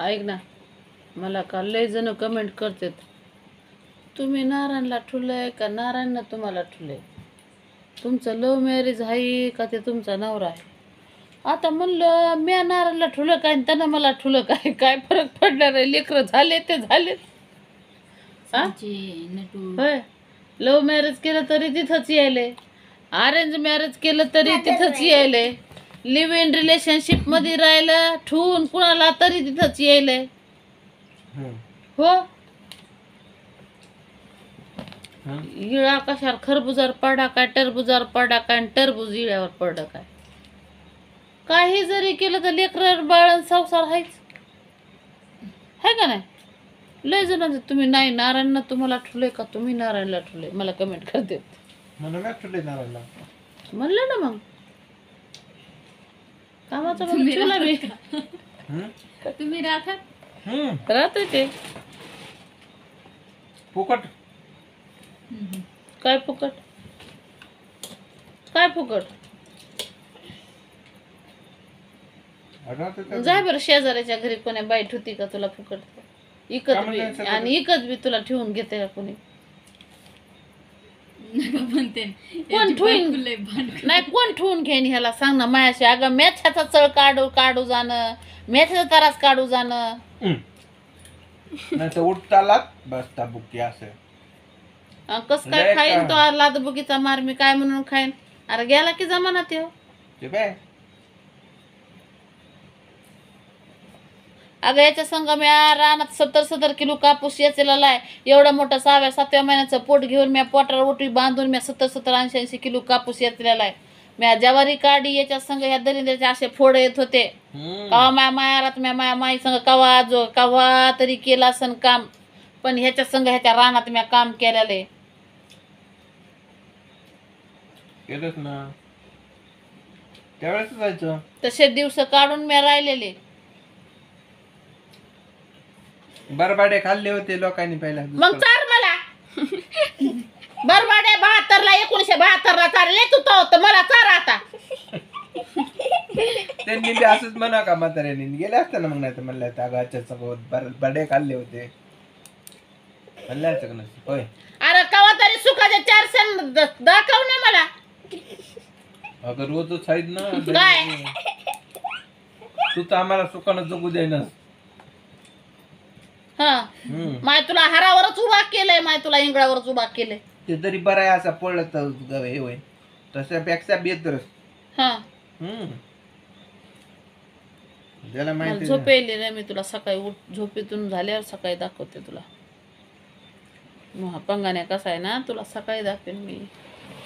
ऐक ना मला काल लय जण कमेंट करतात. तुम्ही नारायणला ठुलंय का नारायणनं तुम्हाला ठुलंय? तुमचं लव्ह मॅरेज आहे का ते तुमचा नवरा आहे? आता म्हणलं म्या नारायणला ठुलं काय आणि त्यानं मला ठुलं काय? काय फरक पडणार आहे? लेकरं झाले ते झाले हा? नटू. होय. लव्ह मॅरेज केलं तरी तिथंच यायले अरेंज मॅरेज केलं तरी तिथंच यायले लिव्ह इन रिलेशनशिपमध्ये राहिलं ठेवून कुणाला तरी तिथंच यायले हो. इळा कशावर? खरबुजार पडा काय? टरबुजार पडा काय? आणि टरबूज इळ्यावर पडा काय? काही जरी केलं तर लेकर बाळण संसार आहेच आहे का नाही? लय जण तुम्ही नाही नारायणनं तुम्हाला ठुले का? तुम्ही नारायणला ठुले मला कमेंट करते. म्हणलं ना मग. कामाचं ठुला मी हम्म? तुम्ही राखा हम्म. राहते ते. फुकट. काय फुकट? काय फुकट? राहते तर- जाय बरं शेजाऱ्याच्या घरी कोणी बाईट होती का तुला फुकट? इकत बी? आणि इकत बी तुला ठेवून घेते का कोणी? कोण ठेवून. नाही कोण ठेवून घेईन ह्याला? सांग ना मायाशी. अगं मेथ्याचा चळ काढू काढू जाणं. मेथ्याचा तरास काढू जाणं. हम्म. नाही तर उठतालात बसता बुक्की असं. अं, कस काय लय खाईन का? तो? लादबुकीचा मार मी काय म्हणून खाईन? अरे गेला की जमाना ते ते काय अगं याच्या संग मी रानात सत्तर सत्तर किलो कापूस याचलेला आहे. एवढा मोठा सहाव्या सातव्या महिन्याचं पोट घेऊन मी पोटावर ओटी बांधून मी सत्तर सत्तर ऐंशी ऐंशी किलो कापूस याचलेला आहे. मी ज्वारी काढी याच्या संग ह्या दरिंद्याचे असे फोड येत होते. कवा माया मायारात म्या माया माई संग कवा जो कवा तरी केलं असन काम. पण ह्याच्या संग ह्याच्या रानात म्या काम केलेलं आहे. केलंच ना. त्यावेळेस जायचं. तसे दिवस काढून मी राहिलेले. बरबाडे खाल्ले होते लोकांनी पहिला मग चार मला. बरबाडे बहात्तरला एकोणीशे बहात्तरला चालले तू तो तर मला चार आता. त्यांनी बी असंच म्हणा का म्हाताऱ्याने? गेले असते ना मग नाही तर म्हणलं त्या गाच्या सगळं बडे खाल्ले होते. म्हणलं असतं का नसतं? होय. अरे कवा तरी सुखाचे चार सण द- दाखव ना मला. अगं रोजच आहेत ना काय? तू तर आम्हाला सुखानं जगू दे ना हा. माय तुला हरावरच उभा केलंय माय तुला इंगळावरच उभा केलंय. ते तरी बरं आहे असं पडलं तर ग- हे होय. तशापेक्षा बेहतरच हा. हम्म. ज्याला मला माहिती झोप येईल रे मी तुला सकाळी उठ झोपेतून झाल्यावर सकाळी दाखवते तुला. मग हा पंगाने कसा आहे ना तुला सकाळी दाखवेन मी.